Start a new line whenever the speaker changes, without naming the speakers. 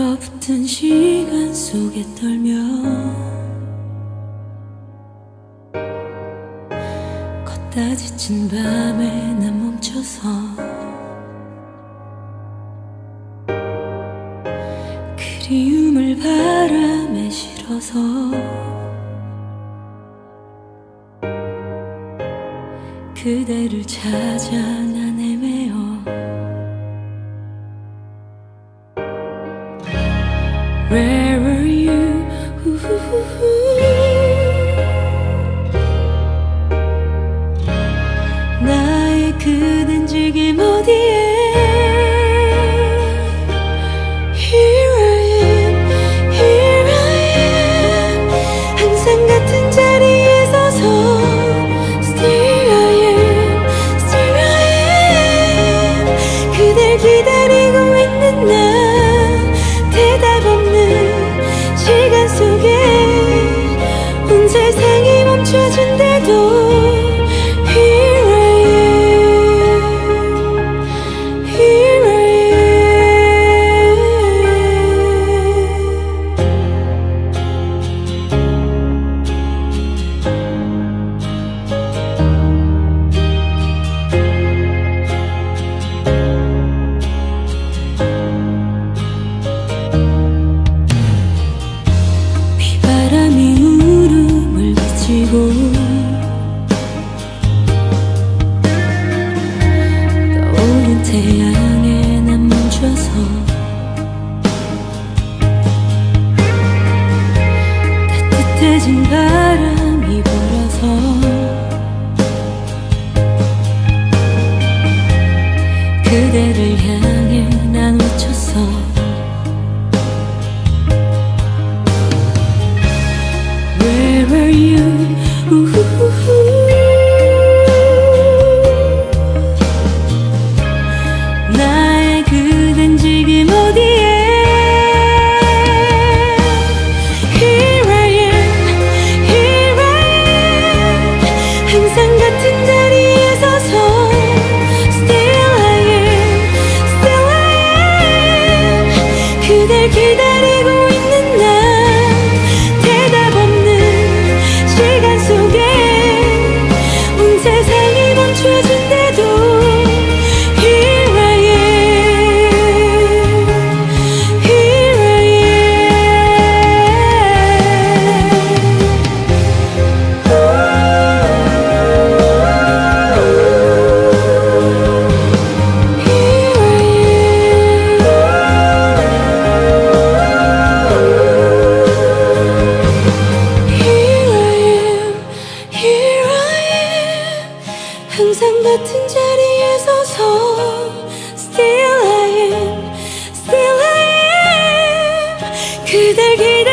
얼어붙은 시간 속에 떨며 걷다 지친 밤에 난 멈춰서 그리움을 바람에 실어서 그대를 찾아 나 Where are you? Ooh. Gide gide